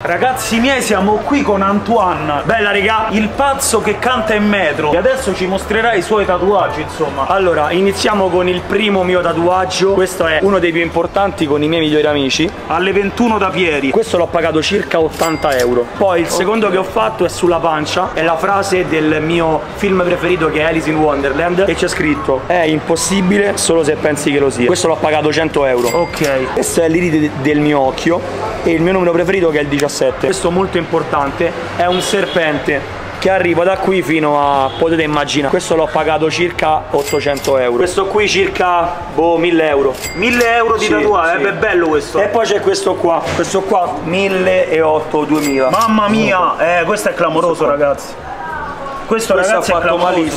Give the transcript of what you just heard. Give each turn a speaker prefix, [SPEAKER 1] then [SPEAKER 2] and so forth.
[SPEAKER 1] Ragazzi miei siamo qui con Antoine. Bella regà, il pazzo che canta in metro. E adesso ci mostrerà i suoi tatuaggi insomma.
[SPEAKER 2] Allora, iniziamo con il primo mio tatuaggio. Questo è uno dei più importanti con i miei migliori amici.
[SPEAKER 1] Alle 21 da Pieri.
[SPEAKER 2] Questo l'ho pagato circa 80 euro. Poi il secondo che ho fatto è sulla pancia. È la frase del mio film preferito che è Alice in Wonderland. E c'è scritto È impossibile solo se pensi che lo sia Questo l'ho pagato 100 euro.
[SPEAKER 1] Ok.
[SPEAKER 2] Questo è l'iride del mio occhio. E il mio numero preferito che è il 17 questo molto importante è un serpente che arriva da qui fino a potete immaginare. Questo l'ho pagato circa 800 euro. Questo qui circa boh 1000 euro.
[SPEAKER 1] 1000 euro di
[SPEAKER 2] Sì,
[SPEAKER 1] tatuaggio,
[SPEAKER 2] sì.
[SPEAKER 1] è bello questo.
[SPEAKER 2] E poi c'è questo qua. Questo qua 1008 2000
[SPEAKER 1] Mamma mia, eh questo è clamoroso ragazzi. Questo
[SPEAKER 2] questo
[SPEAKER 1] ragazzi
[SPEAKER 2] ha
[SPEAKER 1] è
[SPEAKER 2] fatto
[SPEAKER 1] clamoroso.
[SPEAKER 2] malissimo